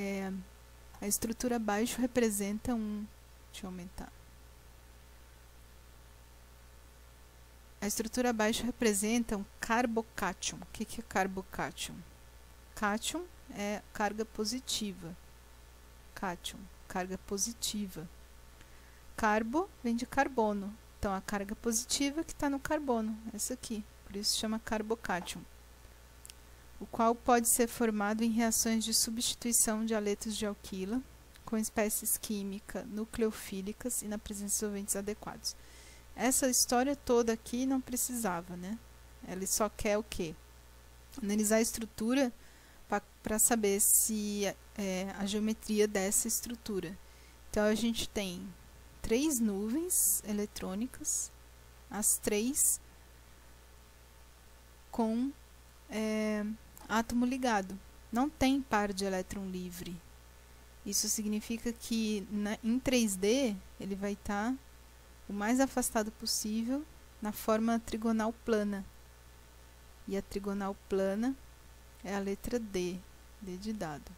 é, a estrutura abaixo representa um. Deixa eu aumentar. A estrutura abaixo representa um carbocátion. O que, que é carbocátion? Cátion é carga positiva. Cátion, carga positiva. Carbo vem de carbono. Então, a carga positiva que está no carbono, essa aqui. Por isso chama carbocátion. O qual pode ser formado em reações de substituição de aletos de alquila com espécies químicas nucleofílicas e na presença de solventes adequados. Essa história toda aqui não precisava, né? Ele só quer o quê? Analisar a estrutura para saber se é, a geometria dessa estrutura. Então, a gente tem três nuvens eletrônicas, as três com é, átomo ligado. Não tem par de elétron livre. Isso significa que na, em 3D ele vai estar tá o mais afastado possível na forma trigonal plana. E a trigonal plana é a letra D, D de dado.